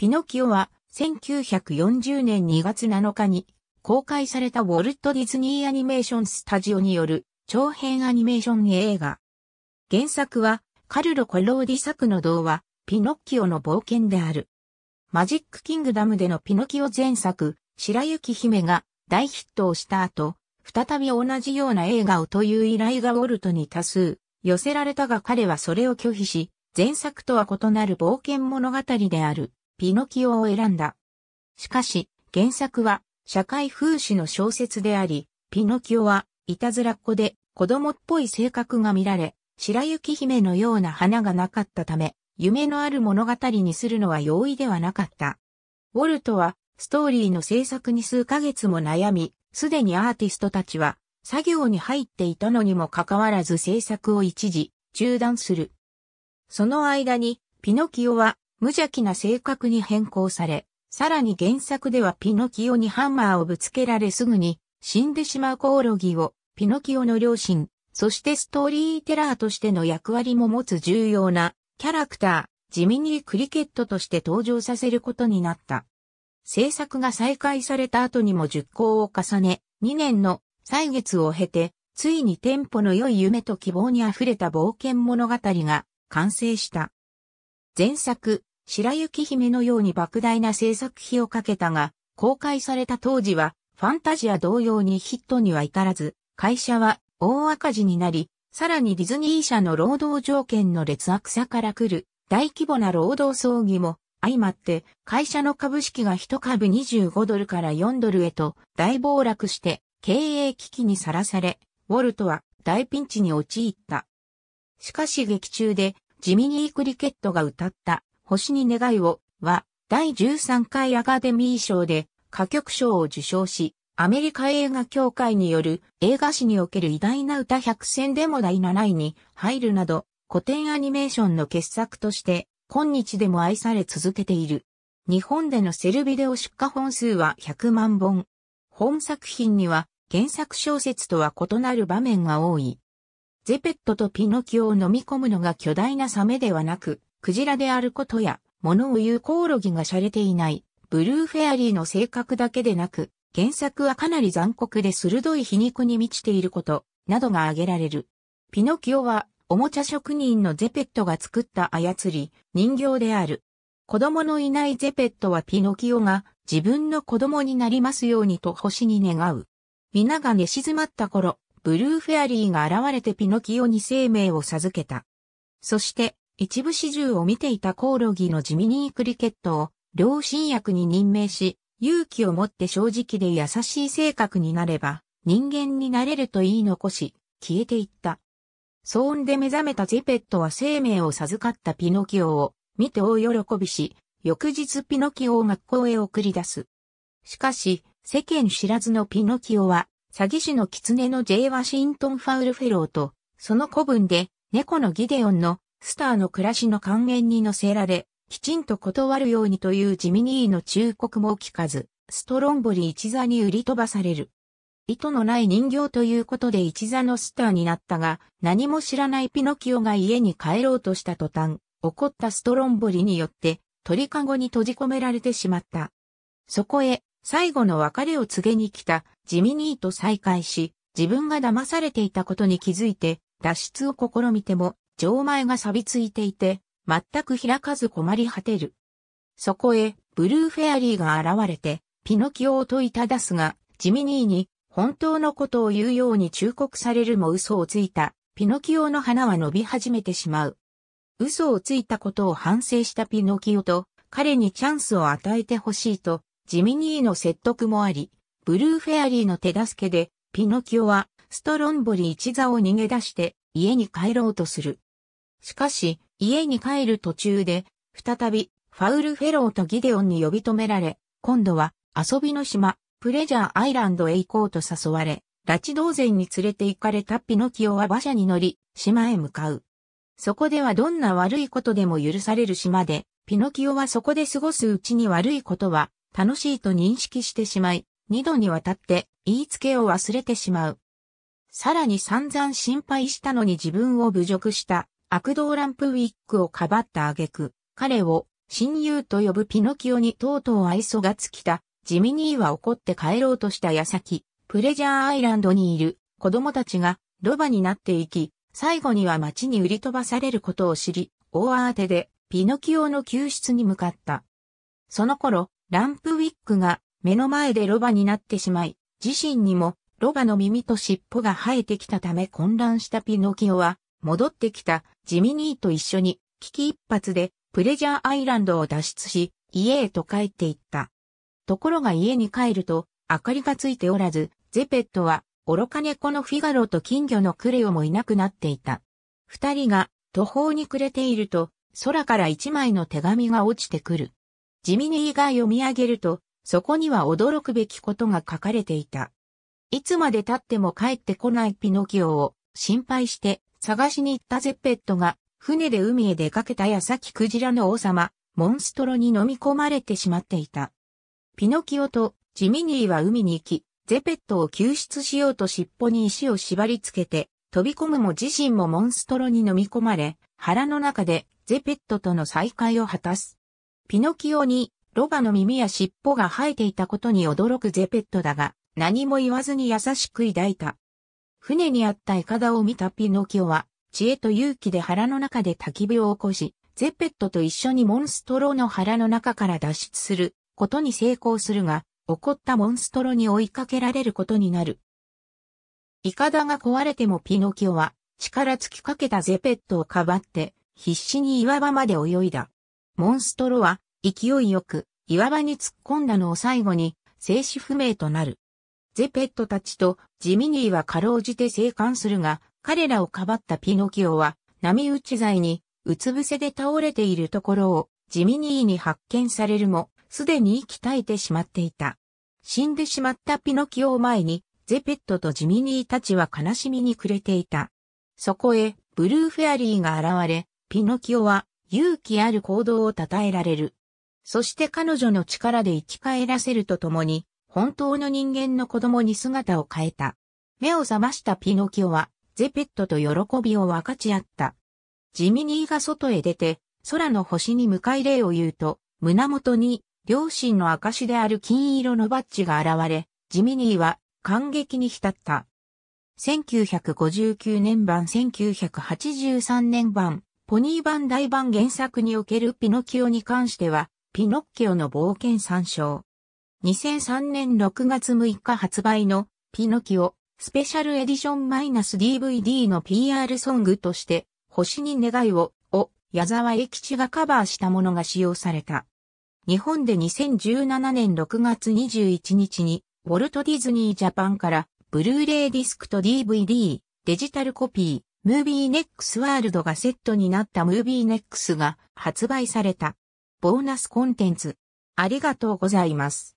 ピノキオは1940年2月7日に公開されたウォルト・ディズニーアニメーションスタジオによる長編アニメーション映画。原作はカルロ・コローディ作の童話、ピノッキオの冒険である。マジック・キングダムでのピノキオ前作、白雪姫が大ヒットをした後、再び同じような映画をという依頼がウォルトに多数寄せられたが彼はそれを拒否し、前作とは異なる冒険物語であるピノキオを選んだ。しかし、原作は社会風刺の小説であり、ピノキオはいたずらっ子で子供っぽい性格が見られ、白雪姫のような花がなかったため、夢のある物語にするのは容易ではなかった。ウォルトはストーリーの制作に数ヶ月も悩み、すでにアーティストたちは作業に入っていたのにもかかわらず制作を一時中断する。その間にピノキオは無邪気な性格に変更され、さらに原作ではピノキオにハンマーをぶつけられすぐに死んでしまうコオロギをピノキオの両親、そしてストーリーテラーとしての役割も持つ重要なキャラクター、ジミニ・クリケットとして登場させることになった。制作が再開された後にも熟考を重ね、2年の歳月を経て、ついにテンポの良い夢と希望に溢れた冒険物語が完成した。前作、白雪姫のように莫大な制作費をかけたが、公開された当時は、ファンタジア同様にヒットには至らず、会社は大赤字になり、さらにディズニー社の労働条件の劣悪さから来る大規模な労働争議も相まって会社の株式が1株25ドルから4ドルへと大暴落して経営危機にさらされ、ウォルトは大ピンチに陥った。しかし劇中でジミニー・クリケットが歌った星に願いをは第13回アカデミー賞で歌曲賞を受賞し、アメリカ映画協会による映画史における偉大な歌百選でも第7位に入るなど古典アニメーションの傑作として今日でも愛され続けている。日本でのセルビデオ出荷本数は100万本。本作品には原作小説とは異なる場面が多い。ゼペットとピノキオを飲み込むのが巨大なサメではなく、クジラであることや、物を言うコオロギが洒落ていない、ブルーフェアリーの性格だけでなく、原作はかなり残酷で鋭い皮肉に満ちていること、などが挙げられる。ピノキオは、おもちゃ職人のゼペットが作った操り、人形である。子供のいないゼペットはピノキオが自分の子供になりますようにと星に願う。皆が寝静まった頃、ブルーフェアリーが現れてピノキオに生命を授けた。そして、一部始終を見ていたコオロギのジミニークリケットを両親役に任命し、勇気を持って正直で優しい性格になれば人間になれると言い残し、消えていった。騒音で目覚めたゼペットは生命を授かったピノキオを見て大喜びし、翌日ピノキオを学校へ送り出す。しかし、世間知らずのピノキオは、詐欺師の狐の J. ワシントン・ファウルフェローと、その古文で、猫のギデオンのスターの暮らしの還元に乗せられ、きちんと断るようにという地味にの忠告も聞かず、ストロンボリ一座に売り飛ばされる。意図のない人形ということで一座のスターになったが、何も知らないピノキオが家に帰ろうとした途端、怒ったストロンボリによって、鳥かごに閉じ込められてしまった。そこへ、最後の別れを告げに来たジミニーと再会し、自分が騙されていたことに気づいて、脱出を試みても、錠前が錆びついていて、全く開かず困り果てる。そこへ、ブルーフェアリーが現れて、ピノキオを問いただすが、ジミニーに本当のことを言うように忠告されるも嘘をついた、ピノキオの花は伸び始めてしまう。嘘をついたことを反省したピノキオと、彼にチャンスを与えてほしいと、ジミニーの説得もあり、ブルーフェアリーの手助けで、ピノキオはストロンボリ一座を逃げ出して家に帰ろうとする。しかし、家に帰る途中で、再び、ファウルフェローとギデオンに呼び止められ、今度は、遊びの島、プレジャーアイランドへ行こうと誘われ、拉致同然に連れて行かれたピノキオは馬車に乗り、島へ向かう。そこではどんな悪いことでも許される島で、ピノキオはそこで過ごすうちに悪いことは楽しいと認識してしまい、二度にわたって言いつけを忘れてしまう。さらに散々心配したのに自分を侮辱した悪道ランプウィックをかばった挙句、彼を親友と呼ぶピノキオにとうとう愛想が尽きた、ジミニーは怒って帰ろうとした矢先、プレジャーアイランドにいる。子供たちがロバになっていき、最後には街に売り飛ばされることを知り、大慌てでピノキオの救出に向かった。その頃、ランプウィックが目の前でロバになってしまい、自身にもロバの耳と尻尾が生えてきたため混乱したピノキオは、戻ってきた。ジミニーと一緒に危機一髪でプレジャーアイランドを脱出し、家へと帰っていった。ところが家に帰ると、明かりがついておらず、ゼペットは、愚か猫のフィガロと金魚のクレオもいなくなっていた。二人が途方に暮れていると、空から一枚の手紙が落ちてくる。ジミニーが読み上げると、そこには驚くべきことが書かれていた。いつまで経っても帰ってこないピノキオを心配して探しに行ったゼッペットが船で海へ出かけた矢先クジラの王様、モンストロに飲み込まれてしまっていた。ピノキオとジミニーは海に行き、ゼペットを救出しようと尻尾に石を縛り付けて、飛び込むも自身もモンストロに飲み込まれ、腹の中でゼペットとの再会を果たす。ピノキオにロバの耳や尻尾が生えていたことに驚くゼペットだが、何も言わずに優しく抱いた。船にあったイカダを見たピノキオは、知恵と勇気で腹の中で焚き火を起こし、ゼペットと一緒にモンストロの腹の中から脱出することに成功するが、怒ったモンストロに追いかけられることになる。イカダが壊れてもピノキオは力尽きかけたゼペットをかばって必死に岩場まで泳いだ。モンストロは勢いよく岩場に突っ込んだのを最後に静止不明となる。ゼペットたちとジミニーはかろうじて生還するが、彼らをかばったピノキオは、波打ち剤に、うつ伏せで倒れているところを、ジミニーに発見されるも、すでに息絶えてしまっていた。死んでしまったピノキオを前に、ゼペットとジミニーたちは悲しみに暮れていた。そこへ、ブルーフェアリーが現れ、ピノキオは勇気ある行動を称えられる。そして彼女の力で生き返らせるとともに、本当の人間の子供に姿を変えた。目を覚ましたピノキオは、ゼペットと喜びを分かち合った。ジミニーが外へ出て、空の星に向かい礼を言うと、胸元に両親の証である金色のバッジが現れ、ジミニーは感激に浸った。1959年版1983年版、ポニー版大版原作におけるピノキオに関しては、ピノッキオの冒険参照。2003年6月6日発売のピノキオスペシャルエディションマイナス -DVD の PR ソングとして、星に願いを、を、矢沢永吉がカバーしたものが使用された。日本で2017年6月21日に、ウォルト・ディズニー・ジャパンから、ブルーレイディスクと DVD、デジタルコピー、ムービーネックスワールドがセットになったムービーネックスが発売された。ボーナスコンテンツ。ありがとうございます。